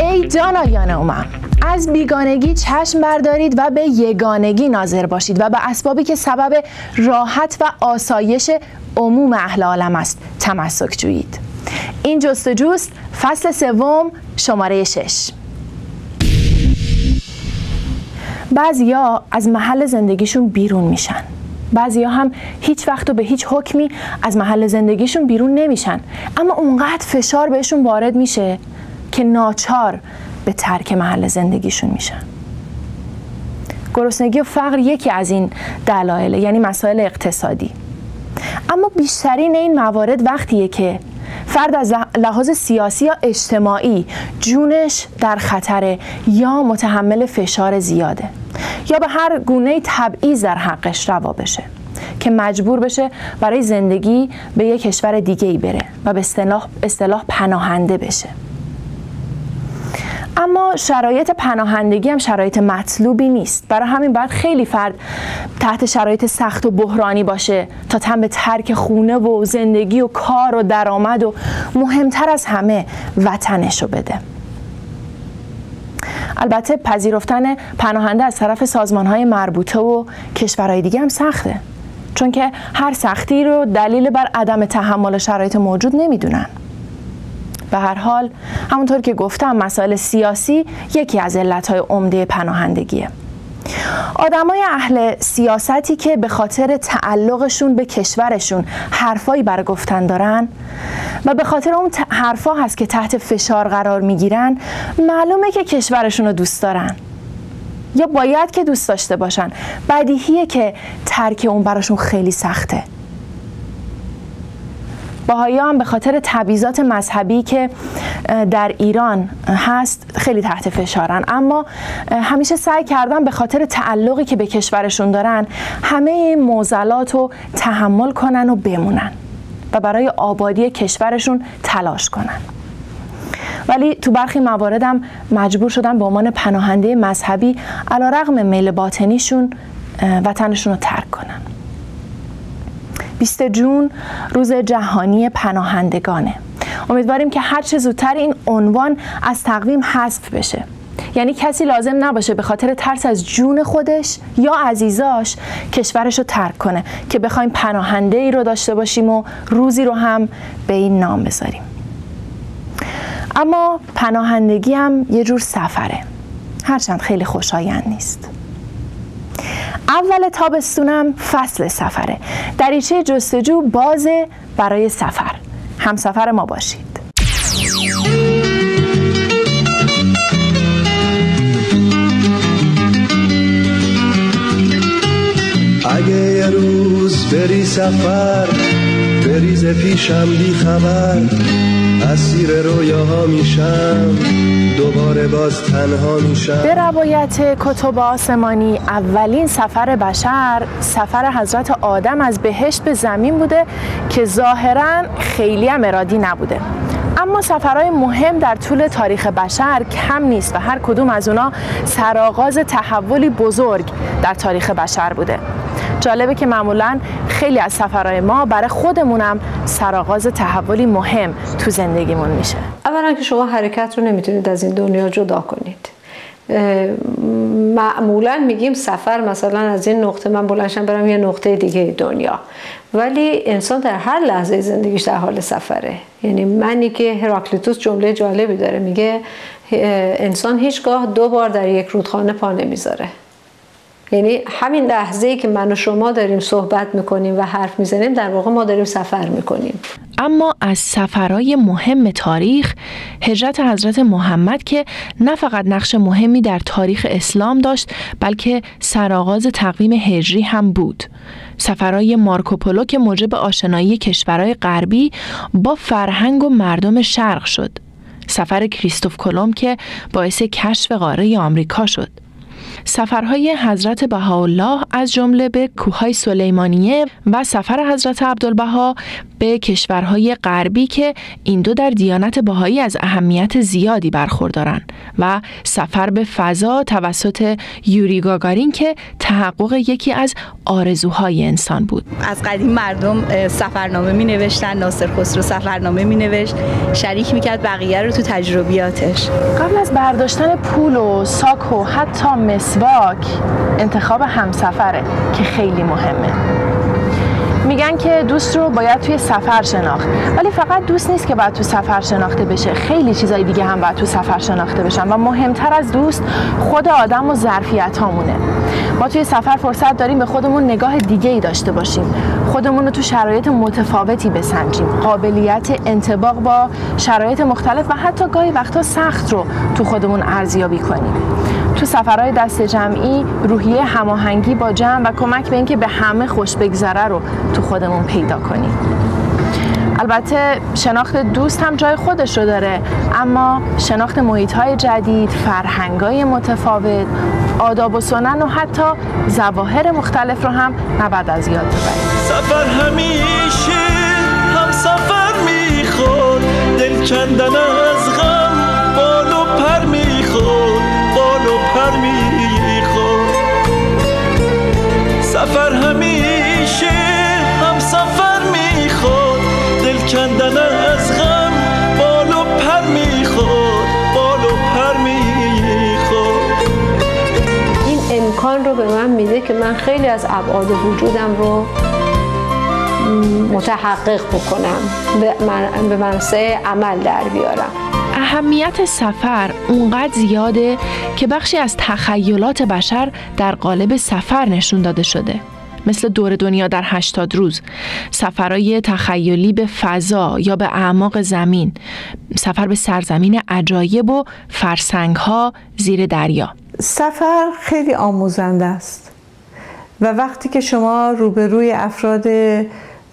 ای دانایان امم از بیگانگی چشم بردارید و به یگانگی ناظر باشید و به اسبابی که سبب راحت و آسایش عموم اهل عالم است تمسک جویید. این جستجوست. فصل سوم شماره شش. بعضیا از محل زندگیشون بیرون میشن. بعضیا هم هیچ وقت و به هیچ حکمی از محل زندگیشون بیرون نمیشن. اما اونقدر فشار بهشون وارد میشه که ناچار به ترک محل زندگیشون میشن. گرسنگی و فقر یکی از این دلایل یعنی مسائل اقتصادی. اما بیشترین این موارد وقتیه که فرد از لحاظ سیاسی یا اجتماعی جونش در خطره یا متحمل فشار زیاده. یا به هر گونه تبعیض در حقش روا بشه که مجبور بشه برای زندگی به یک کشور دیگه ای بره و به اصطلاح, پناهنده بشه. اما شرایط پناهندگی هم شرایط مطلوبی نیست. برای همین باید خیلی فرد تحت شرایط سخت و بحرانی باشه تا تن به ترک خونه و زندگی و کار و درآمد و مهمتر از همه وطنشو بده. البته پذیرفتن پناهنده از طرف سازمان های مربوطه و کشورهای دیگه هم سخته. چون که هر سختی رو دلیل بر عدم تحمل شرایط موجود نمی‌دونن. به هر حال همونطور که گفتم مسائل سیاسی یکی از علتهای عمده پناهندگیه. آدمای اهل سیاستی که به خاطر تعلقشون به کشورشون حرفایی بر گفتن دارن و به خاطر اون حرفا هست که تحت فشار قرار می‌گیرن معلومه که کشورشون رو دوست دارن. یا باید که دوست داشته باشن. بدیهیه که ترک اون براشون خیلی سخته. باهایی هم به خاطر تبعیضات مذهبی که در ایران هست خیلی تحت فشارن. اما همیشه سعی کردن به خاطر تعلقی که به کشورشون دارن همه این موزلات رو تحمل کنن و بمونن و برای آبادی کشورشون تلاش کنن. ولی تو برخی مواردم مجبور شدن به عنوان پناهنده مذهبی علا رغم میل باطنیشون وطنشون رو ترک کنن. 20 جون روز جهانی پناهندگانه. امیدواریم که هر چه زودتر این عنوان از تقویم حذف بشه. یعنی کسی لازم نباشه به خاطر ترس از جون خودش یا عزیزاش کشورش رو ترک کنه که بخوایم پناهنده ای رو داشته باشیم و روزی رو هم به این نام بذاریم. اما پناهندگی هم یه جور سفره. هرچند خیلی خوشایند نیست. اول تابستونم فصل سفره. دریچه جستجو بازه برای سفر. همسفر ما باشید. اگه یه روز بری سفر بریز پیشم بی خبر. اسیر رویاها میشم. دوباره باز تنها میشم. به روایت کتب آسمانی اولین سفر بشر سفر حضرت آدم از بهشت به زمین بوده که ظاهرا خیلی هم ارادی نبوده. اما سفرهای مهم در طول تاریخ بشر کم نیست و هر کدوم از اونا سرآغاز تحولی بزرگ در تاریخ بشر بوده. جالبه که معمولا خیلی از سفرهای ما برای خودمونم سرآغاز تحولی مهم تو زندگیمون میشه. اولا که شما حرکت رو نمی‌تونید از این دنیا جدا کنید. معمولا میگیم سفر مثلا از این نقطه من بلنشم برم یه نقطه دیگه دنیا. ولی انسان در هر لحظه زندگیش در حال سفره. یعنی منی که هراکلیتوس جمله جالبی داره. میگه انسان هیچگاه دو بار در یک رودخانه پا نمی‌ذاره. یعنی همین لحظه که من و شما داریم صحبت می‌کنیم و حرف می‌زنیم در واقع ما داریم سفر می‌کنیم. اما از سفرهای مهم تاریخ هجرت حضرت محمد که نه فقط نقش مهمی در تاریخ اسلام داشت بلکه سرآغاز تقویم هجری هم بود. سفرهای مارکوپولو که موجب آشنایی کشورهای غربی با فرهنگ و مردم شرق شد. سفر کریستوف کلم که باعث کشف قاره آمریکا شد. سفرهای حضرت بهاءالله از جمله به کوههای سلیمانیه و سفر حضرت عبدالبها به کشورهای غربی که این دو در دیانت بهایی از اهمیت زیادی برخوردارند و سفر به فضا توسط یوری گاگارین که تحقق یکی از آرزوهای انسان بود. از قدیم مردم سفرنامه می نوشتن ناصر خسرو سفرنامه می نوشت شریک می کرد بقیه رو تو تجربیاتش. قبل از برداشتن پول و ساک و حتی مسواک انتخاب همسفره که خیلی مهمه. میگن که دوست رو باید توی سفر شناخت ولی فقط دوست نیست که باید تو سفر شناخته بشه. خیلی چیزای دیگه هم باید تو سفر شناخته بشن و مهمتر از دوست خود آدم و ظرفیت هامونه. ما توی سفر فرصت داریم به خودمون نگاه دیگه ای داشته باشیم. خودمون رو تو شرایط متفاوتی بسنجیم. قابلیت انتباق با شرایط مختلف و حتی گاهی وقتا سخت رو تو خودمون ارزیابی کنیم. تو سفرهای دست جمعی روحیه هماهنگی با جمع و کمک به اینکه به همه خوش بگذره رو تو خودمون پیدا کنیم. البته شناخت دوست هم جای خودش رو داره اما شناخت محیط های جدید، فرهنگ های متفاوت، آداب و سنن و حتی زواهر مختلف رو هم نباید از یاد ببریم. سفر همیشه هم سفر می‌خواد دل کندن از غم بال و پر می‌خواد سفر همیشه هم سفر می‌خواد. دل کندن از غم بال و پر می‌خواد بال و پر می‌خواد. این امکان رو به من میده که من خیلی از ابعاد وجودم رو متحقق بکنم به منصه عمل در بیارم. اهمیت سفر اونقدر زیاده که بخشی از تخیلات بشر در قالب سفر نشون داده شده. مثل دور دنیا در 80 روز سفرهای تخیلی به فضا یا به اعماق زمین سفر به سرزمین عجایب و فرسنگ ها زیر دریا. سفر خیلی آموزنده است و وقتی که شما روبروی افراد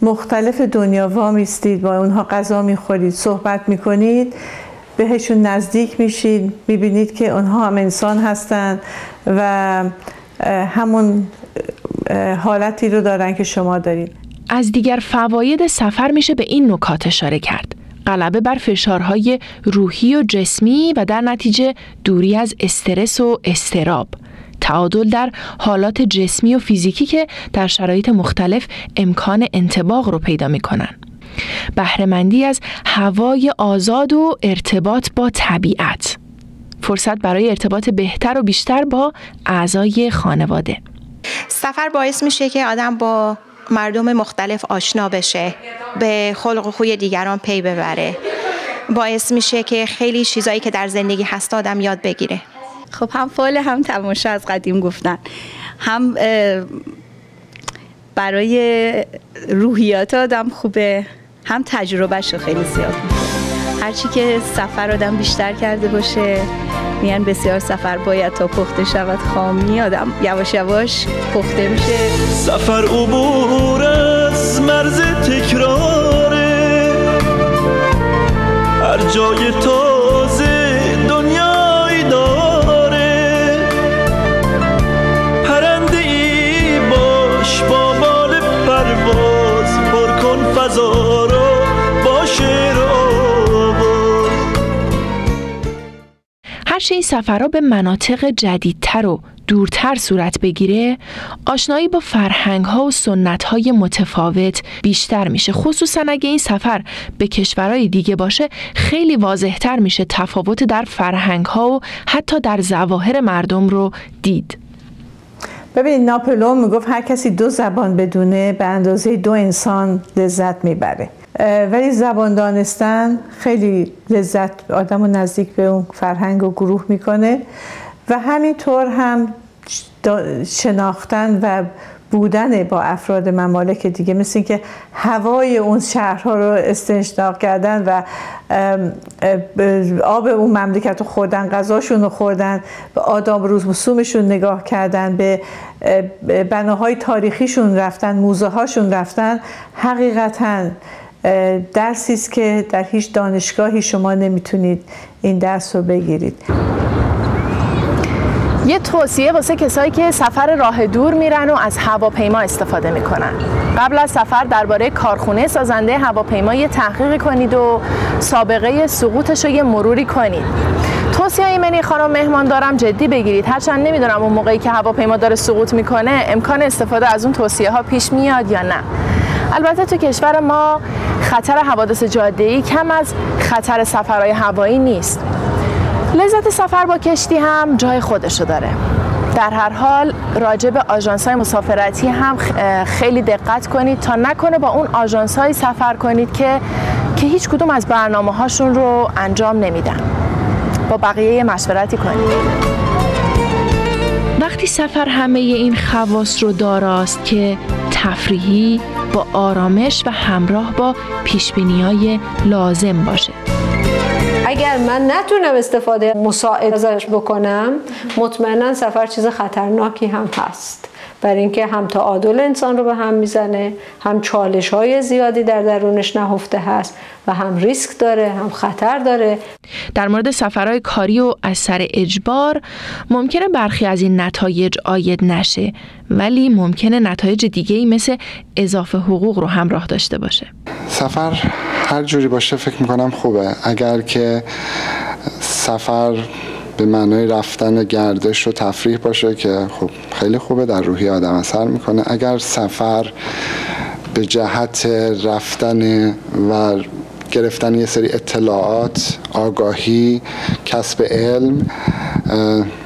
مختلف دنیا وامیستید با اونها غذا می‌خورید صحبت می‌کنید بهشون نزدیک میشید می‌بینید که اونها هم انسان هستند و همون حالتی رو دارن که شما دارید از دیگر فواید سفر میشه به این نکات اشاره کرد. غلبه بر فشارهای روحی و جسمی و در نتیجه دوری از استرس و استراب. تعادل در حالات جسمی و فیزیکی که در شرایط مختلف امکان انتباق رو پیدا می‌کنن. بهرهمندی از هوای آزاد و ارتباط با طبیعت. فرصت برای ارتباط بهتر و بیشتر با اعضای خانواده. سفر باعث میشه که آدم با مردم مختلف آشنا بشه به خلق و خوی دیگران پی ببره. باعث میشه که خیلی چیزایی که در زندگی هست آدم یاد بگیره. خب هم فال هم تماشا از قدیم گفتن. هم برای روحیات آدم خوبه. هم تجربهش رو خیلی زیاد می‌کنه. هرچی که سفر آدم بیشتر کرده باشه میان بسیار سفر باید تا پخته شود خامی. آدم یواش یواش پخته میشه. سفر عبور از مرز تکراره. هر جای تازه دنیای داره. پرنده ای باش با بال پرواز پر کن فضا. هرچه این سفرها به مناطق جدیدتر و دورتر صورت بگیره آشنایی با فرهنگ ها و سنت های متفاوت بیشتر میشه. خصوصا اگه این سفر به کشورهای دیگه باشه خیلی واضحتر میشه تفاوت در فرهنگ ها و حتی در ظواهر مردم رو دید. ببین ناپلون می‌گفت هر کسی دو زبان بدونه به اندازه دو انسان لذت می‌بره. ولی زبان دانستن خیلی لذت آدم رو نزدیک به اون فرهنگ و گروه می‌کنه و همینطور هم شناختن و بودن با افراد ممالک دیگه مثل که هوای اون شهرها رو استنشاق کردن و آب اون مملکت رو خوردن غذاشون رو خوردن به آداب روز مسومشون نگاه کردن به بناهای تاریخیشون رفتن موزه هاشون رفتن حقیقتا درسی است که در هیچ دانشگاهی شما نمی‌تونید این درس رو بگیرید. یه توصیه واسه کسایی که سفر راه دور میرن و از هواپیما استفاده می‌کنن. قبل از سفر درباره کارخونه سازنده هواپیما یه تحقیق کنید و سابقه سقوطش رو یه مروری کنید. توصیه ایمنی خانم مهمان دارم جدی بگیرید. هرچند نمی‌دونم اون موقعی که هواپیما داره سقوط می‌کنه امکان استفاده از اون توصیه ها پیش میاد یا نه. البته تو کشور ما خطر حوادث جاده‌ای کم از خطر سفرهای هوایی نیست. لذت سفر با کشتی هم جای خودشو داره. در هر حال راجع به آژانس های مسافرتی هم خیلی دقت کنید تا نکنه با اون آژانس های سفر کنید که که هیچ کدوم از برنامه هاشون رو انجام نمیدن. با بقیه مشورتی کنید. وقتی سفر همه این خواص رو داراست که تفریحی با آرامش و همراه با پیشبینی های لازم باشه. اگر من نتونم استفاده مساعد ازش بکنم مطمئنا سفر چیز خطرناکی هم هست. برای اینکه هم تعادل انسان رو به هم می‌زنه هم چالش های زیادی در درونش نهفته هست و هم ریسک داره هم خطر داره. در مورد سفرهای کاری و از سر اجبار ممکنه برخی از این نتایج آید نشه ولی ممکنه نتایج دیگه ای مثل اضافه حقوق رو همراه داشته باشه. سفر هر جوری باشه فکر می‌کنم خوبه. اگر که سفر به معنای رفتن گردش و تفریح باشه که خب خیلی خوبه در روحی آدم اثر می‌کنه. اگر سفر به جهت رفتن و گرفتن یه سری اطلاعات آگاهی کسب علم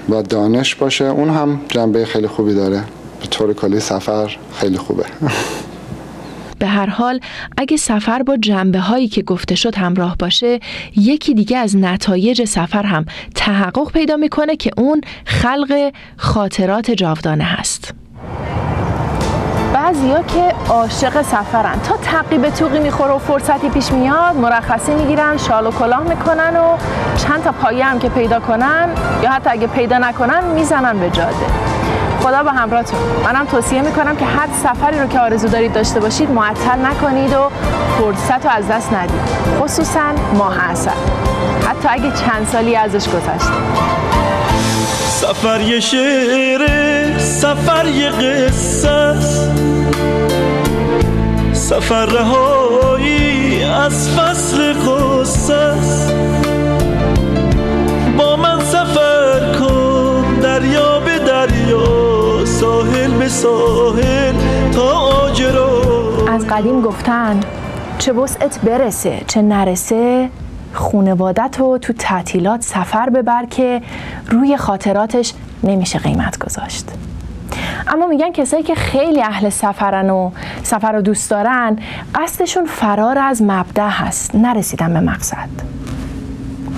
و دانش باشه اون هم جنبه خیلی خوبی داره. به طور کلی سفر خیلی خوبه. به هر حال اگه سفر با جنبه هایی که گفته شد همراه باشه یکی دیگه از نتایج سفر هم تحقق پیدا می‌کنه که اون خلق خاطرات جاودانه هست. بعضیا که عاشق سفرن. تا تعقیب توقی می‌خوره و فرصتی پیش میاد مرخصی می‌گیرن شال و کلاه می‌کنن و چند تا پایه هم که پیدا کنن یا حتی اگه پیدا نکنن می‌زنن به جاده. خدا به همراهتون. منم توصیه می‌کنم که هر سفری رو که آرزو دارید داشته باشید معطل نکنید و فرصت رو از دست ندید. خصوصا ماه اصل حتی اگه چند سالی ازش گذشته. سفر یه شعره سفر یه قصه سفر رهایی از فصل قصه ساحل به ساحل تا آجرا از قدیم گفتن چه وسعت برسه چه نرسه خونوادت رو تو تعطیلات سفر ببر که روی خاطراتش نمیشه قیمت گذاشت. اما میگن کسایی که خیلی اهل سفرن و سفر رو دوست دارن قصدشون فرار از مبدع هست نرسیدن به مقصد.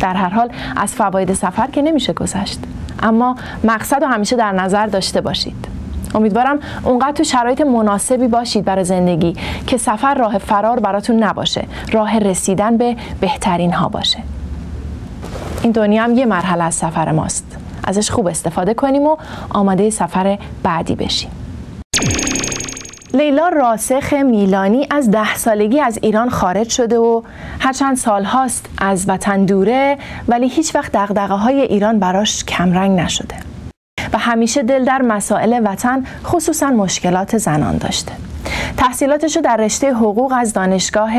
در هر حال از فواید سفر که نمیشه گذشت. اما مقصد رو همیشه در نظر داشته باشید. امیدوارم اونقدر تو شرایط مناسبی باشید برای زندگی که سفر راه فرار براتون نباشه. راه رسیدن به بهترین ها باشه. این دنیا هم یه مرحله از سفر ماست. ازش خوب استفاده کنیم و آماده سفر بعدی بشیم. لیلا راسخ میلانی از ده سالگی از ایران خارج شده و هرچند سال هاست از وطن دوره ولی هیچ وقت دقدقه های ایران براش کمرنگ نشده. همیشه دل در مسائل وطن خصوصا مشکلات زنان داشته. تحصیلاتش رو در رشته حقوق از دانشگاه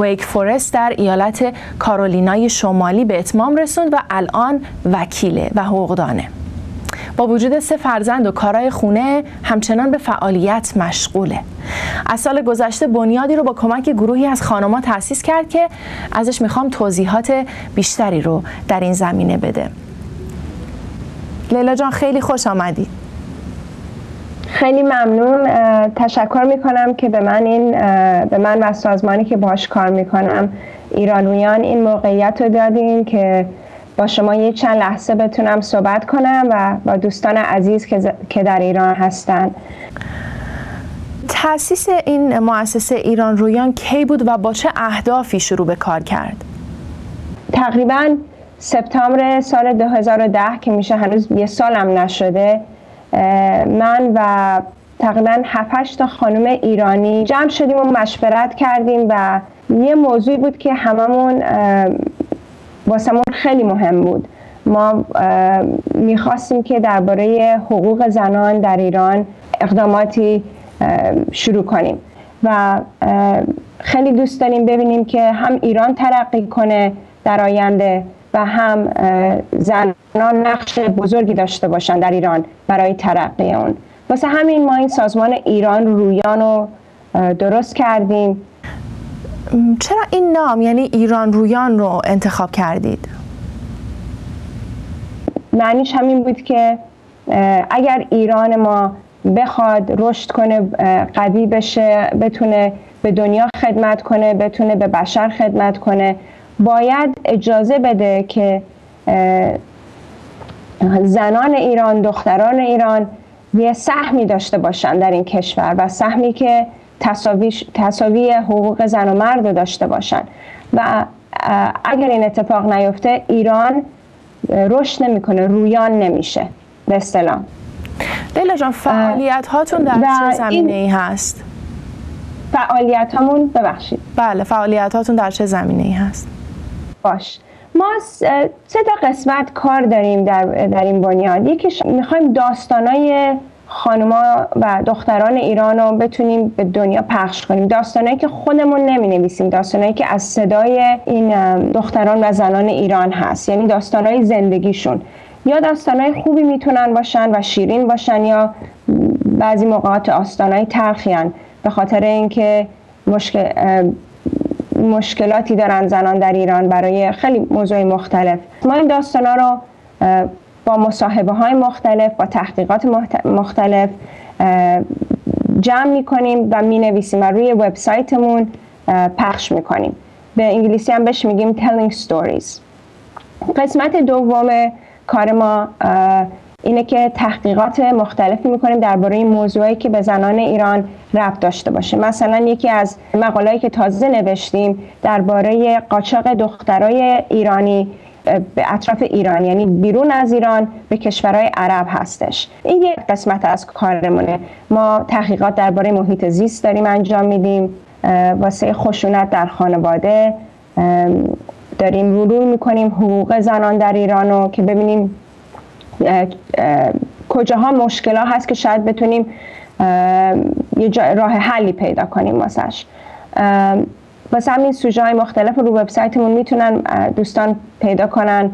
ویک فورست در ایالت کارولینای شمالی به اتمام رسوند و الان وکیله و حقوقدانه. با وجود سه فرزند و کارهای خونه همچنان به فعالیت مشغوله. از سال گذشته بنیادی رو با کمک گروهی از خانمها تأسیس کرد که ازش می‌خوام توضیحات بیشتری رو در این زمینه بده. لیلا جان خیلی خوش آمدی. خیلی ممنون. تشکر می‌کنم که به من این به من و سازمانی که باش کار می‌کنم ایرانویان این موقعیت رو دادین که با شما یه چند لحظه بتونم صحبت کنم و با دوستان عزیز که در ایران هستن. تاسیس این مؤسسه ایران رویان کی بود و با چه اهدافی شروع به کار کرد؟ تقریبا سپتامبر سال 2010 که میشه هنوز یه سالم نشده من و تقریبا 7 تا خانم ایرانی جمع شدیم و مشورت کردیم و یه موضوعی بود که هممون واسمون خیلی مهم بود. ما می‌خواستیم که درباره حقوق زنان در ایران اقداماتی شروع کنیم و خیلی دوست داریم ببینیم که هم ایران ترقی کنه در آینده. و هم زنان نقش بزرگی داشته باشن در ایران برای ترقی اون واسه همین ما این سازمان ایران رویان رو درست کردیم چرا این نام یعنی ایران رویان رو انتخاب کردید؟ معنیش همین بود که اگر ایران ما بخواد رشد کنه قوی بشه بتونه به دنیا خدمت کنه بتونه به بشر خدمت کنه باید اجازه بده که زنان ایران دختران ایران یه سهمی داشته باشن در این کشور و سهمی که تصاوی, حقوق زن و مرد داشته باشن و اگر این اتفاق نیفته ایران رشد نمی‌کنه رویان نمیشه به اصطلاح لیلا جان فعالیت هاتون در چه زمینه ای هست؟ فعالیت همون ببخشید بله فعالیت هاتون در چه زمینه ای هست؟ باش. ما سه تا قسمت کار داریم در, در این بنیاد. یکیش می‌خوایم داستانای خانما و دختران ایران رو بتونیم به دنیا پخش کنیم. داستانایی که خودمون نمی نویسیم داستانایی که از صدای این دختران و زنان ایران هست. یعنی داستانای زندگیشون. یا داستانای خوبی می‌تونن باشن و شیرین باشن یا بعضی موقعات آستانای تلخیان به خاطر اینکه مشکل مشکلاتی دارن زنان در ایران برای خیلی موضوع مختلف. ما این داستان رو با مصاحبه های مختلف با تحقیقات مختلف جمع می کنیم و می نویسیم و روی وبسایتمون پخش می کنیم به انگلیسی هم بهش میگیم telling stories. قسمت دوم کار ما اینه که تحقیقات مختلفی می‌کنیم درباره موضوعی که به زنان ایران ربط داشته باشه. مثلا یکی از مقالهایی که تازه نوشتیم درباره قاچاق دخترای ایرانی به اطراف ایران یعنی بیرون از ایران به کشورهای عرب هستش. این یک قسمت از کارمونه. ما تحقیقات درباره محیط زیست داریم انجام میدیم. واسه خشونت در خانواده داریم مرور می‌کنیم حقوق زنان در ایران رو که ببینیم کجاها مشکل ها هست که شاید بتونیم یه راه حلی پیدا کنیم واسش. واسه همین سوژه های مختلف رو وبسایتمون می‌تونن دوستان پیدا کنن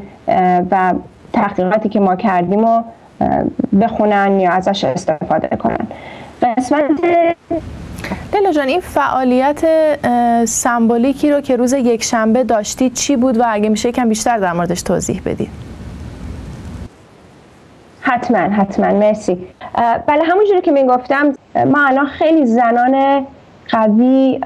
و تحقیقاتی که ما کردیم و بخونن یا ازش استفاده کنن. قسمت لیلا جان این فعالیت سمبولیکی رو که روز یک شنبه داشتید چی بود و اگه میشه یکم بیشتر در موردش توضیح بدید حتما حتما. مرسی. بله همونجوری که می‌گفتم ما الان خیلی زنان قوی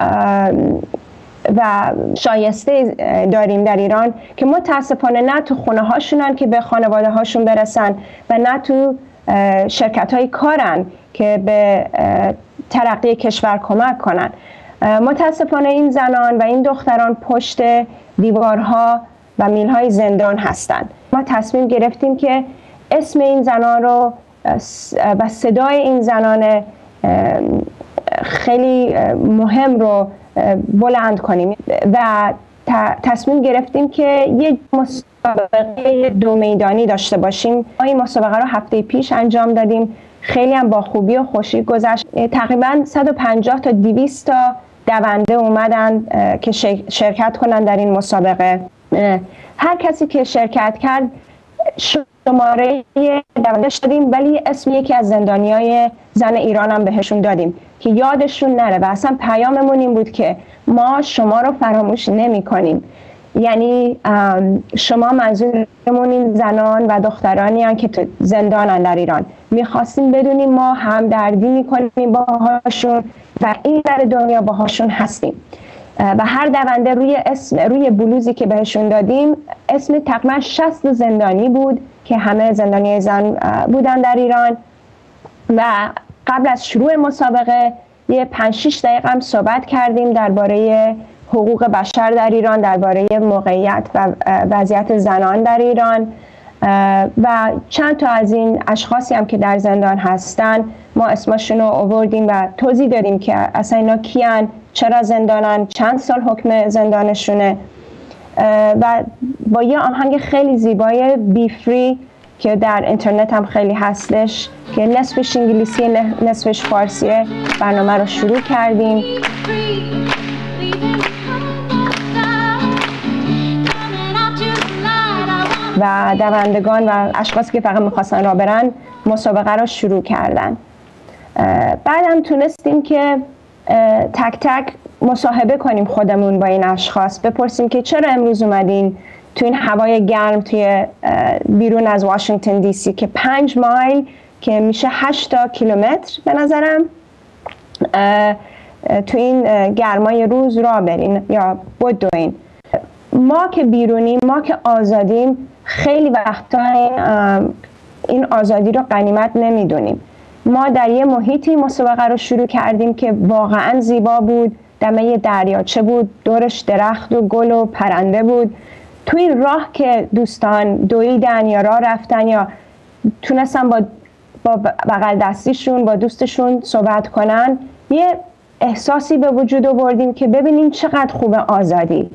و شایسته داریم در ایران که متاسفانه نه تو خونه هاشونن که به خانواده هاشون برسن و نه تو شرکت های کارن که به ترقی کشور کمک کنن. متاسفانه این زنان و این دختران پشت دیوارها و میلهای زندان هستند ما تصمیم گرفتیم که اسم این زنان رو و صدای این زنان خیلی مهم رو بلند کنیم. و تصمیم گرفتیم که یک مسابقه دو میدانی داشته باشیم. ما این مسابقه رو هفته پیش انجام دادیم. خیلی هم با خوبی و خوشی گذشت. تقریبا 150 تا 200 تا دونده اومدن که شرکت کنن در این مسابقه. هر کسی که شرکت کرد شماره دونده دادیم ولی اسم یکی از زندانی های زن ایران هم بهشون دادیم که یادشون نره و اصلا پیاممون این بود که ما شما رو فراموش نمی کنیم یعنی شما منظورمون این زنان و دخترانی هم که تو زندانن در ایران. می‌خواستیم بدونیم ما هم دردی می‌کنیم باهاشون و این در دنیا باهاشون هستیم. و هر دونده روی اسم روی بلوزی که بهشون دادیم اسم تقریبا 60 زندانی بود که همه زندانی زن بودن در ایران. و قبل از شروع مسابقه یه 5 6 دقیقه هم صحبت کردیم درباره حقوق بشر در ایران درباره موقعیت و وضعیت زنان در ایران. و چند تا از این اشخاصی هم که در زندان هستن ما اسمشون رو آوردیم و توضیح دادیم که اصلا اینا کیان چرا زندانن چند سال حکم زندانشونه؟ و با یه آهنگ خیلی زیبای بی فری که در اینترنت هم خیلی هستش که نصفش انگلیسی نصفش فارسیه برنامه رو شروع کردیم. و دوندگان و اشخاصی که فقط می‌خواستن را برن مسابقه رو شروع کردن. بعدم تونستیم که تک تک مصاحبه کنیم خودمون با این اشخاص. بپرسیم که چرا امروز اومدین تو این هوای گرم توی بیرون از واشنگتن دی سی که پنج مایل که میشه هشتا کیلومتر به نظرم. تو این گرمای روز را برین یا بدوین. ما که بیرونیم ما که آزادیم خیلی وقتا این آزادی رو قنیمت نمی‌دونیم. ما در یه محیطی مسابقه رو شروع کردیم که واقعا زیبا بود. دمه دریاچه بود دورش درخت و گل و پرنده بود. توی راه که دوستان دویدن یا راه رفتن یا تونستن با با بغل دستیشون با دوستشون صحبت کنن یه احساسی به وجود آوردیم که ببینیم چقدر خوب آزادی.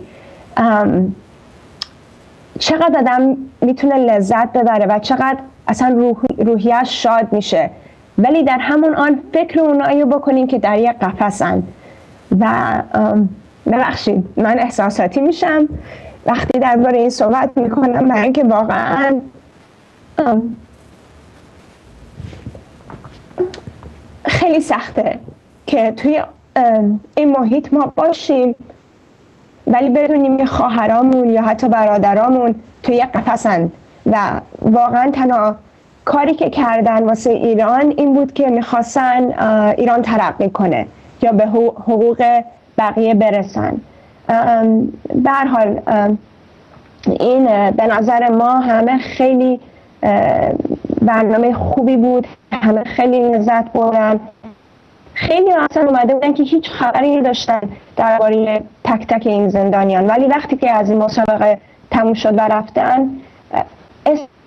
چقدر آدم می‌تونه لذت ببره و چقدر اصلا روح، روحیش شاد میشه. ولی در همون آن فکر اونایی بکنیم که در یک قفسن و ببخشید من احساساتی میشم. وقتی درباره این صحبت می‌کنم برای اینکه واقعا خیلی سخته که توی این محیط ما باشیم ولی بدونیم که خواهرامون یا حتی برادرامون توی یک قفسند. و واقعا تنها کاری که کردن واسه ایران این بود که می‌خواستن ایران ترقی کنه یا به حقوق بقیه برسن. حال این به نظر ما همه خیلی برنامه خوبی بود همه خیلی لذت بردن. خیلی اصلا اومده بودن که هیچ خبری داشتن درباره تک تک این زندانیان. ولی وقتی که از این مسابقه تموم شد و رفتن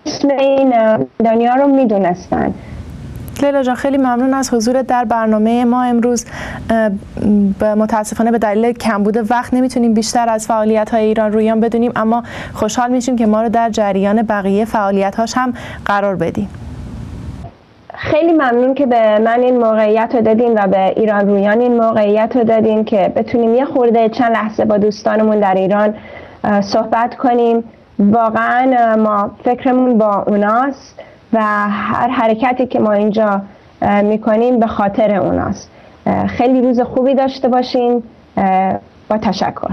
اسم این زندانیان رو می‌دونستن. لیلا جان خیلی ممنون از حضور در برنامه ما امروز. متاسفانه به دلیل کمبود وقت نمی‌تونیم بیشتر از فعالیت های ایران رویان بدونیم اما خوشحال میشیم که ما رو در جریان بقیه فعالیت هاش هم قرار بدیم. خیلی ممنون که به من این موقعیت رو دادین و به ایران رویان این موقعیت رو دادین که بتونیم یه خورده چند لحظه با دوستانمون در ایران صحبت کنیم. واقعا ما فکرمون با اوناست و هر حرکتی که ما اینجا می‌کنیم به خاطر اوناست. خیلی روز خوبی داشته باشین. با تشکر.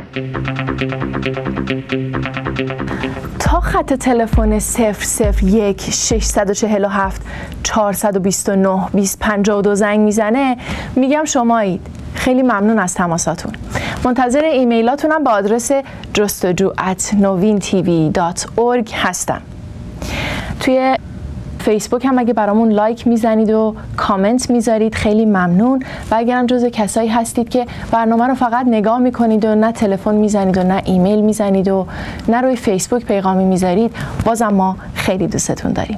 تا خط تلفن 001 647 429 2052 زنگ می‌زنه. میگم شمایید خیلی ممنون از تماساتون. منتظر ایمیلاتونم با آدرس جستجو at هستم. توی فیسبوک هم اگه برامون لایک می‌زنید و کامنت می‌ذارید خیلی ممنون. و اگرم جز کسایی هستید که برنامه رو فقط نگاه می‌کنید و نه تلفن می‌زنید و نه ایمیل می‌زنید و نه روی فیسبوک پیغامی می‌ذارید بازم ما خیلی دوستتون داریم.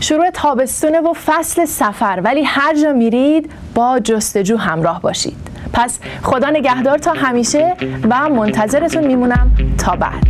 شروع تابستونه و فصل سفر ولی هر جا میرید با جستجو همراه باشید. پس خدا نگهدار تا همیشه و منتظرتون میمونم تا بعد.